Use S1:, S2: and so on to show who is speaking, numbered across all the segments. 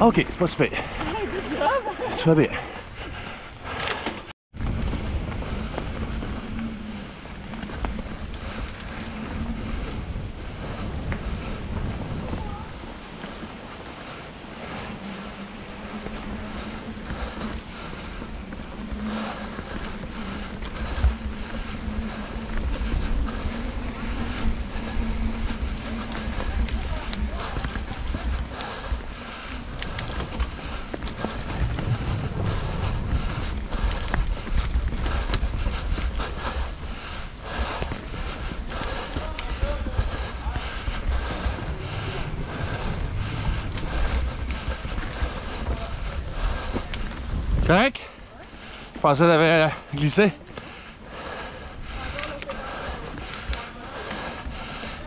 S1: Ok, c'est pas super. C'est pas bien. Correct? Je pensais que t'avais glissé.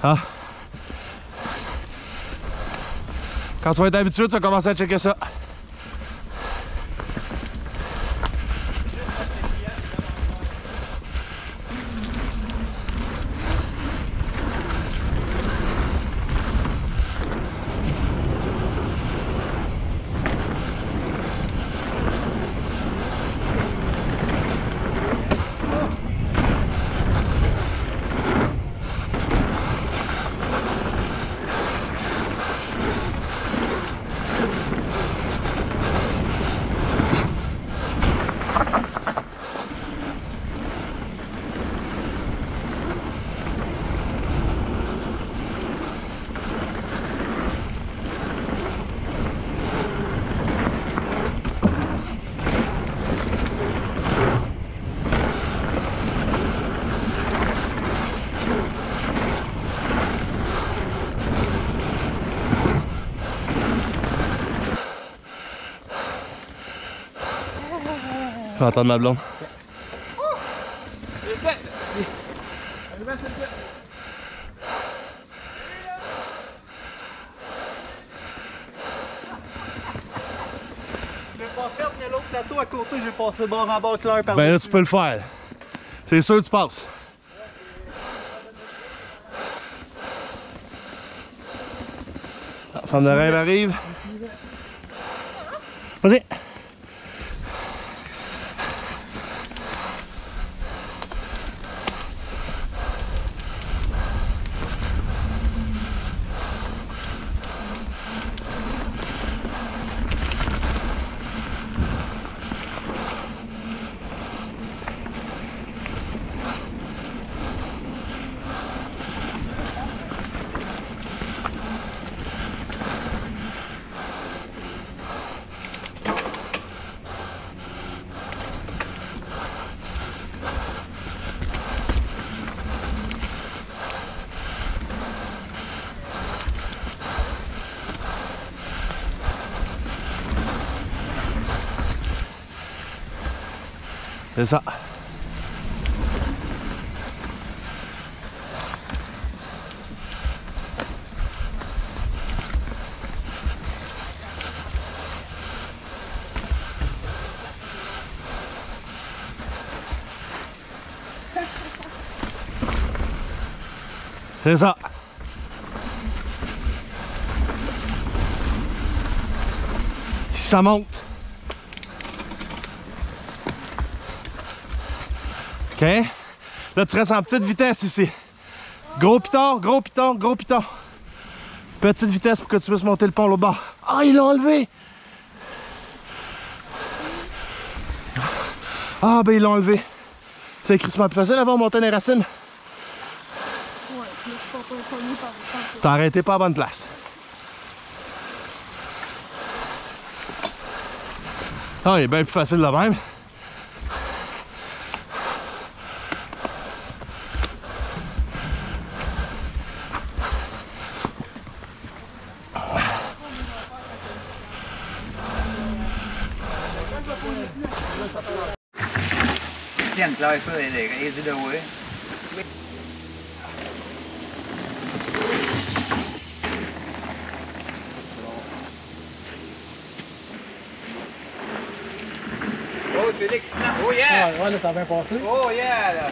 S1: Ah. Quand tu vas être habitué, tu vas commencer à checker ça. Je vais entendre ma blonde.
S2: Plateau à côté, j'ai passé bord en bord clair par
S1: Ben là, tu peux le faire. C'est sûr que tu passes. La femme de rêve arrive. Vas-y. C'est ça. C'est ça. Ça monte. OK? Là, tu restes en petite vitesse ici. Gros piton, gros piton, gros piton. Petite vitesse pour que tu puisses monter le pont là-bas. Ah, il l'a enlevé! Ah, ben, ils l'ont enlevé. C'est crissement plus facile avant de monter les racines. T'as arrêté pas à bonne place. Ah, il est bien plus facile de même.
S3: Tiens, là, ça, elle est easy to way. Oh, Félix! Oh, yeah!
S4: Ouais, là, ça a bien passé.
S3: Oh, yeah! là.